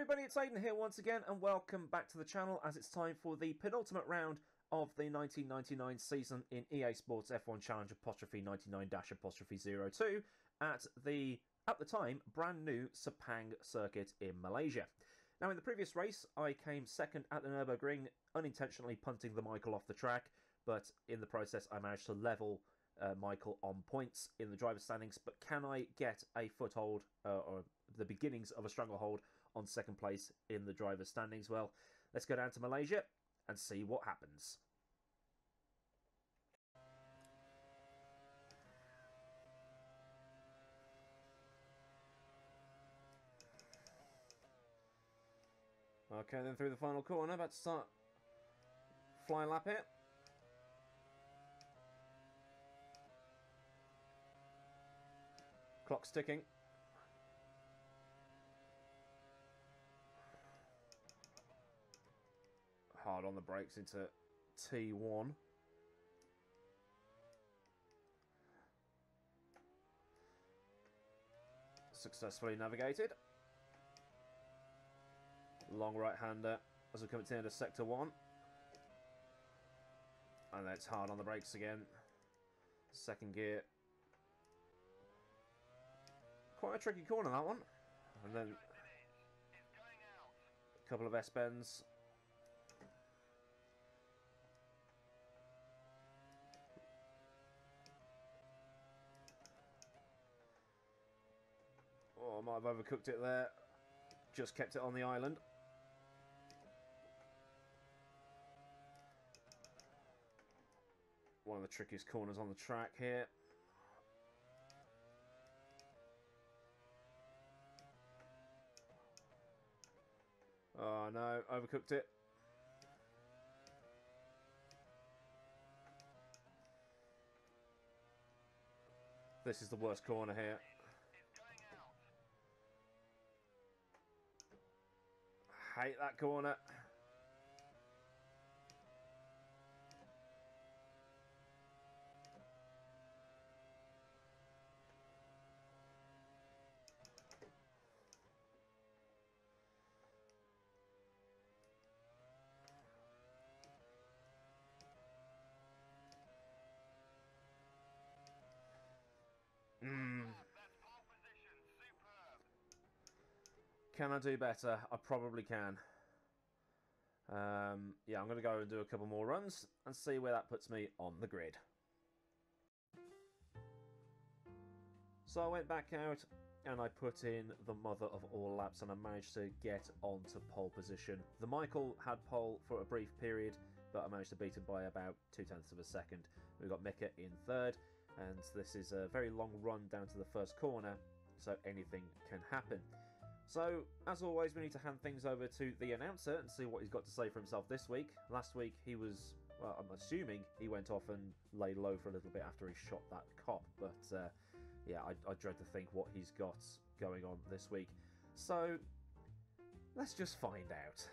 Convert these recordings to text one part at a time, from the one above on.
everybody, it's Aidan here once again, and welcome back to the channel as it's time for the penultimate round of the 1999 season in EA Sports F1 Challenge apostrophe 99 dash apostrophe 02 at the, at the time, brand new Sepang circuit in Malaysia. Now, in the previous race, I came second at the Nürburgring, unintentionally punting the Michael off the track, but in the process, I managed to level uh, Michael on points in the driver's standings. But can I get a foothold uh, or the beginnings of a stranglehold on second place in the driver's standings? Well, let's go down to Malaysia and see what happens. Okay, then through the final corner, about to start fly lap it. Clock's ticking. Hard on the brakes into T1. Successfully navigated. Long right-hander as we come into sector 1. And then it's hard on the brakes again. Second gear. Quite a tricky corner, that one. And then a couple of S-bends. I might have overcooked it there. Just kept it on the island. One of the trickiest corners on the track here. Oh no, overcooked it. This is the worst corner here. I hate that corner. Can I do better? I probably can. Um, yeah, I'm going to go and do a couple more runs and see where that puts me on the grid. So I went back out and I put in the mother of all laps and I managed to get onto pole position. The Michael had pole for a brief period, but I managed to beat him by about two tenths of a second. We've got Mika in third, and this is a very long run down to the first corner, so anything can happen. So, as always, we need to hand things over to the announcer and see what he's got to say for himself this week. Last week, he was, well, I'm assuming he went off and lay low for a little bit after he shot that cop, but uh, yeah, I, I dread to think what he's got going on this week. So, let's just find out.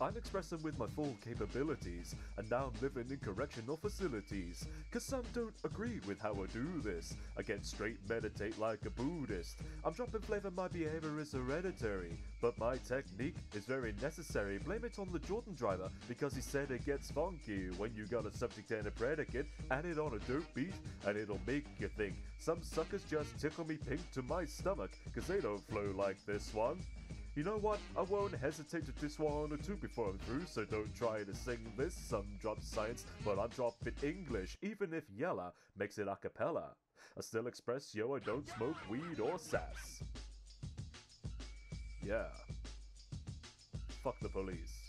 I'm expressing with my full capabilities, and now I'm living in correctional facilities. Cause some don't agree with how I do this. I can't straight meditate like a Buddhist. I'm dropping flavor, my behavior is hereditary. But my technique is very necessary. Blame it on the Jordan driver, because he said it gets funky when you got a subject and a predicate, add it on a dope beat, and it'll make you think. Some suckers just tickle me pink to my stomach, cause they don't flow like this one. You know what? I won't hesitate to diss one or two before I'm through, so don't try to sing this. Some drop science, but I'm dropping English, even if Yella makes it a cappella. I still express, yo, I don't smoke weed or sass. Yeah. Fuck the police.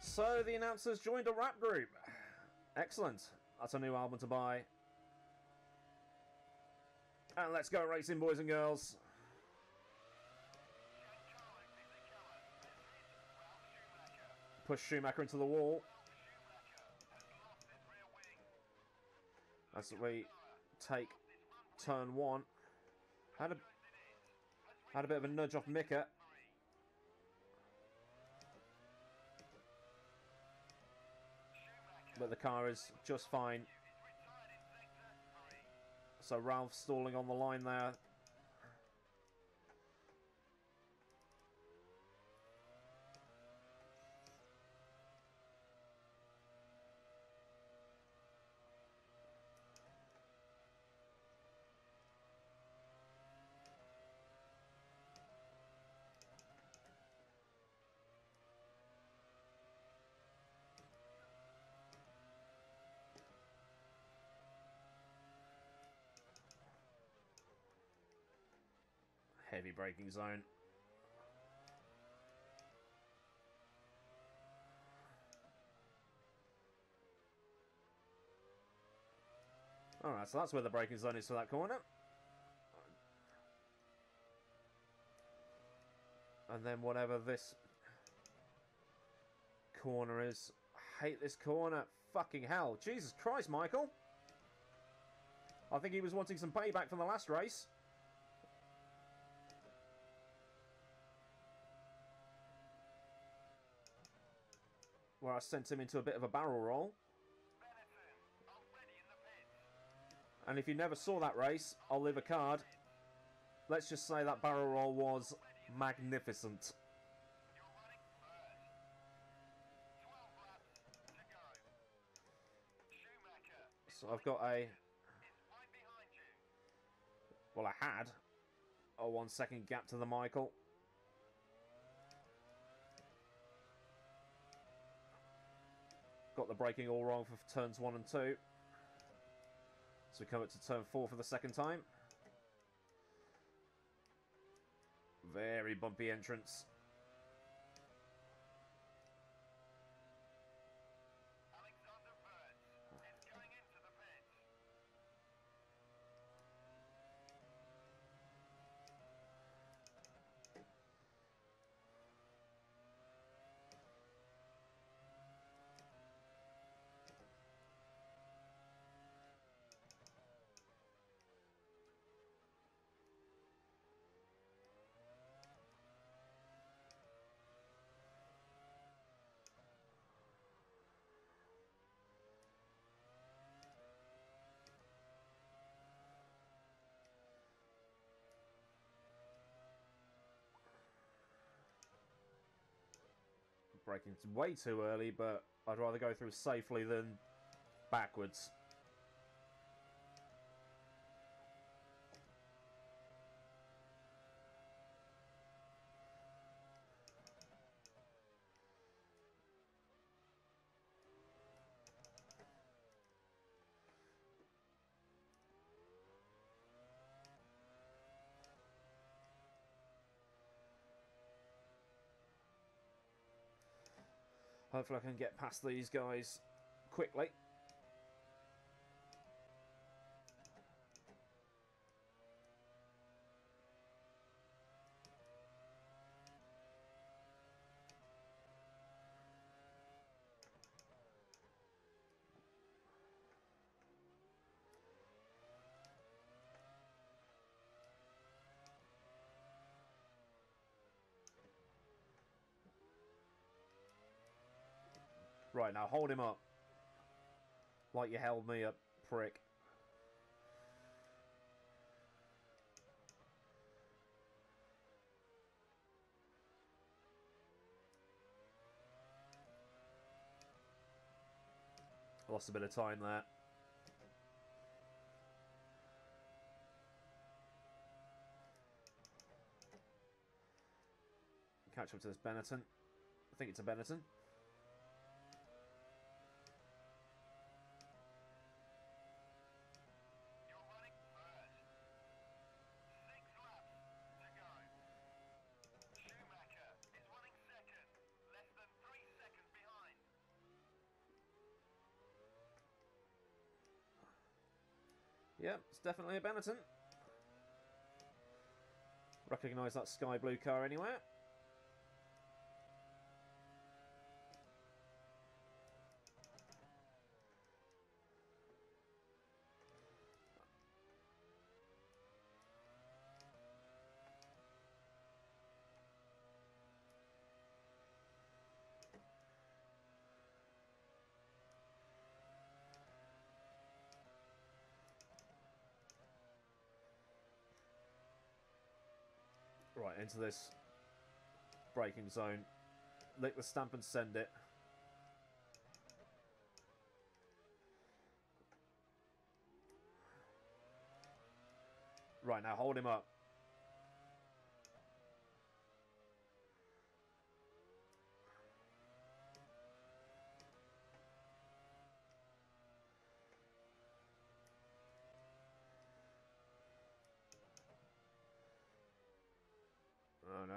So, the announcers joined a rap group. Excellent. That's a new album to buy. And let's go racing, boys and girls. Push Schumacher into the wall. That's the way take turn one. Had a had a bit of a nudge off Mika. But the car is just fine So Ralf stalling on the line there. Braking zone. Alright, so that's where the braking zone is for that corner. And then whatever this corner is. I hate this corner. Fucking hell. Jesus Christ, Michael. I think he was wanting some payback from the last race. Where I sent him into a bit of a barrel roll. And if you never saw that race, I'll leave a card. Let's just say that barrel roll was magnificent. So I've got a... Well, I had a one second gap to the Michael. Got the braking all wrong for turns one and two. So we come up to turn four for the second time. Very bumpy entrance. Braking way too early, but I'd rather go through safely than backwards. Hopefully I can get past these guys quickly. Right, now hold him up. Like you held me up, prick. Lost a bit of time there. Catch up to this Benetton. I think it's a Benetton. Yep, it's definitely a Benetton. Recognise that sky blue car anywhere. Into this braking zone. Lick the stamp and send it. Right, now hold him up.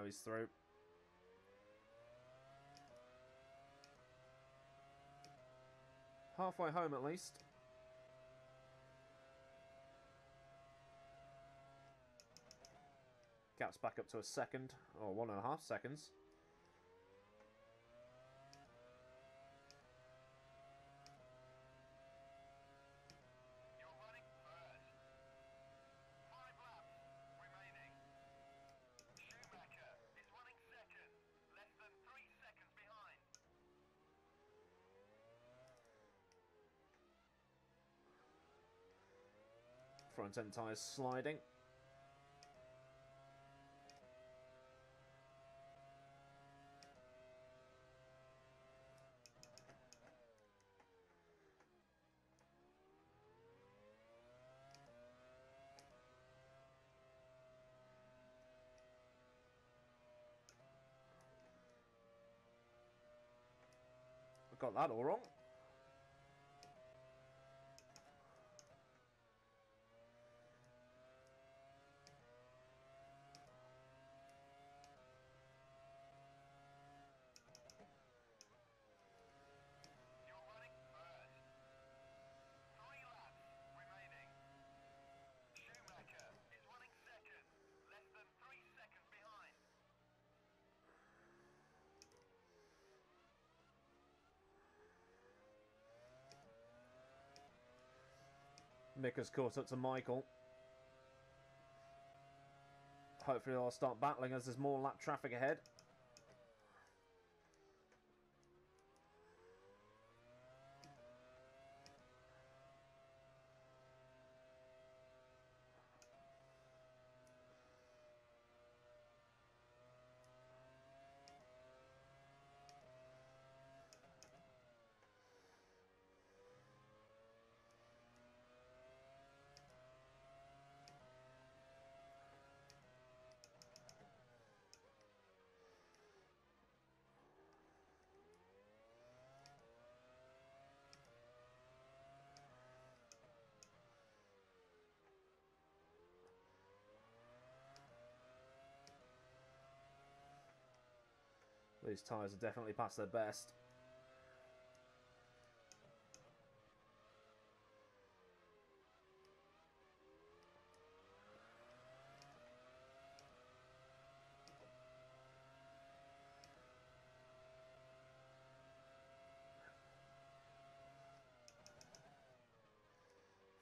He's through. Halfway home at least. Gap's back up to a second, or one and a half seconds. Front end tyres sliding. Got that all wrong. Mick has caught up to Michael. Hopefully they'll start battling as there's more lap traffic ahead. These tyres are definitely past their best.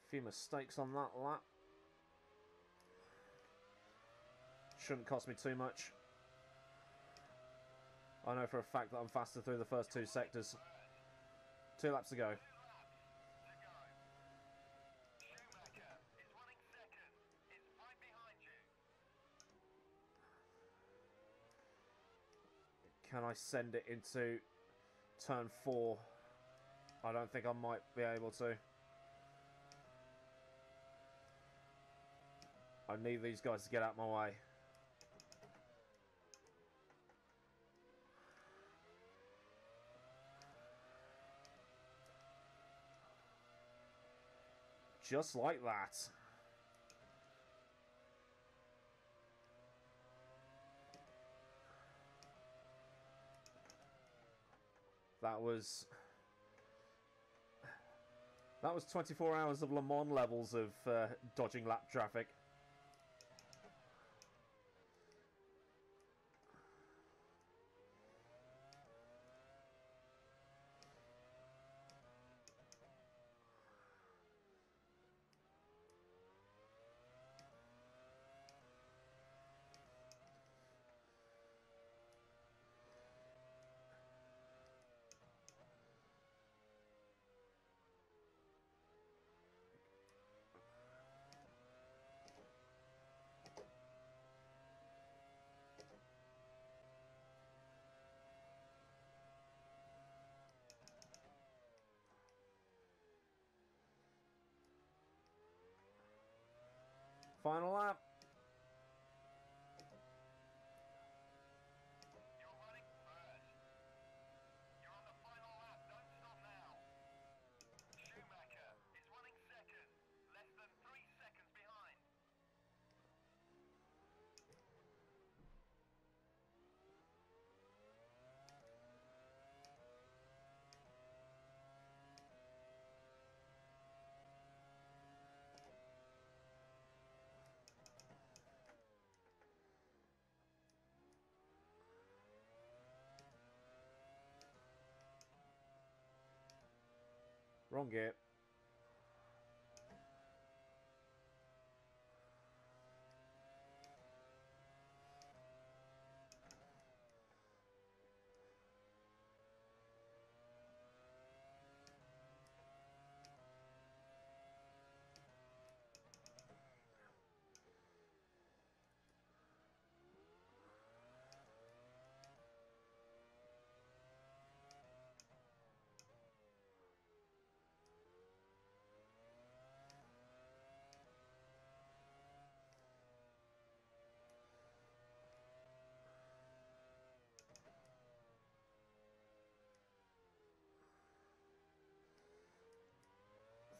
few mistakes on that lap. Shouldn't cost me too much. I know for a fact that I'm faster through the first two sectors. Two laps to go. Can I send it into turn four? I don't think I might be able to. I need these guys to get out of my way. Just like that. That was... That was 24 hours of Le Mans levels of uh, dodging lap traffic. Final lap. Wrong gear.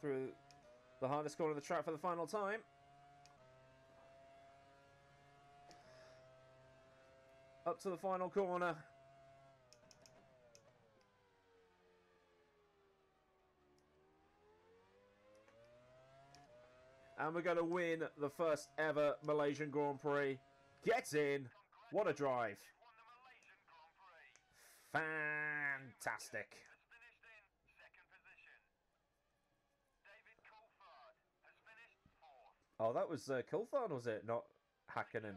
Through the hardest corner of the track for the final time. Up to the final corner. And we're going to win the first ever Malaysian Grand Prix. Get in. What a drive. Fantastic. Oh, that was uh, Coulthard, was it? Not Hakkinen.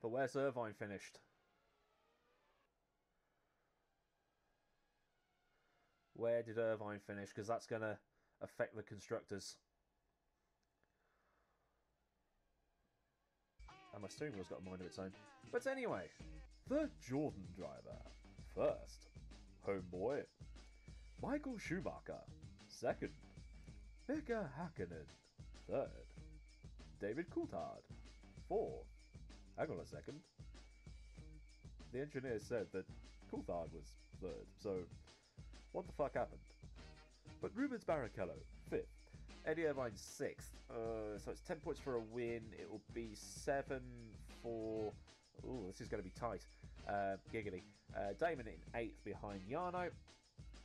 But where's Irvine finished? Where did Irvine finish? Because that's going to affect the constructors. And my steering wheel's got a mind of its own. But anyway, the Jordan driver. First, homeboy. Michael Schumacher. Second, Mika Hakkinen. Third, David Coulthard. Fourth, hang on a second. The engineer said that Coulthard was third, so what the fuck happened? But Rubens Barrichello, fifth. Eddie Irvine, sixth. Uh, so it's 10 points for a win. It will be 7 for. Oh, this is going to be tight. Uh, giggly. Uh, Damon in eighth behind Jarno.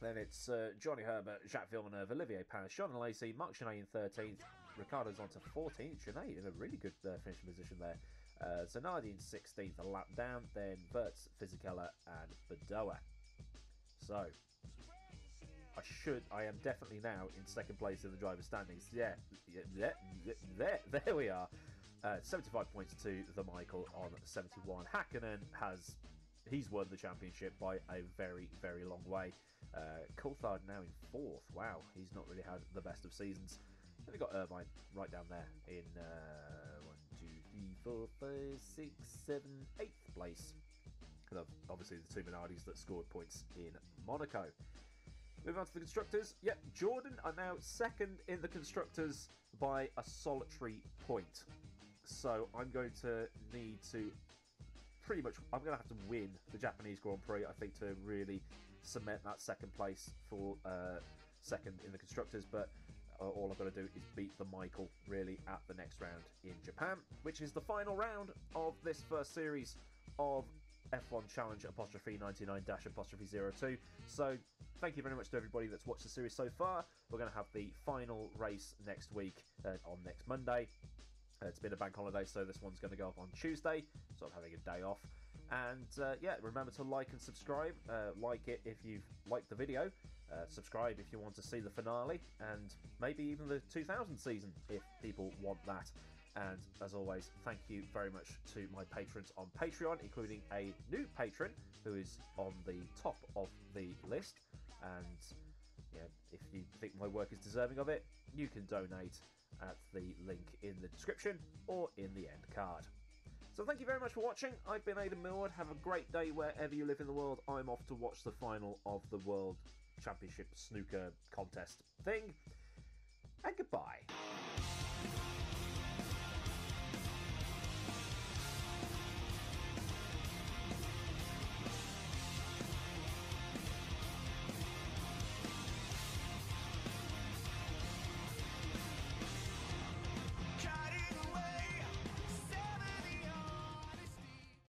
Then it's uh, Johnny Herbert, Jacques Villeneuve, Olivier Panis, Jean Alesi, Marc Gené in 13th. Ricardo Zonta 14th. Gené in a really good uh, finishing position there. Uh, Zanardi in 16th, a lap down. Then Wurz, Fisichella, and Badoer. So, I should, I am definitely now in second place in the driver's standings. Yeah, yeah there, there, there we are. Uh, 75 points to the Michael on 71. Hakkinen has, he's won the championship by a very, very long way. Uh, Coulthard now in fourth. Wow, he's not really had the best of seasons. Then we got Irvine right down there in uh, one, two, three, four, five, six, seven, eighth place. And obviously the two Minardis that scored points in Monaco. Moving on to the constructors. Yep, Jordan are now second in the constructors by a solitary point. So I'm going to need to pretty much. I'm going to have to win the Japanese Grand Prix. I think to really cement that second place for uh, second in the constructors. But uh, all I've got to do is beat the Michael really at the next round in Japan, which is the final round of this first series of F1 Challenge apostrophe 99 dash apostrophe 02. So thank you very much to everybody that's watched the series so far. We're going to have the final race next week uh, on next Monday. Uh, it's been a bank holiday, so this one's going to go up on Tuesday, so I'm having a day off. And uh, yeah, remember to like and subscribe. Uh, like it if you've liked the video. Uh, subscribe if you want to see the finale, and maybe even the 2000 season if people want that. And as always, thank you very much to my patrons on Patreon, including a new patron who is on the top of the list. And yeah, if you think my work is deserving of it, you can donate at the link in the description or in the end card. So thank you very much for watching. I've been Aidan Millward. Have a great day wherever you live in the world. I'm off to watch the final of the World Championship Snooker Contest thing. And goodbye.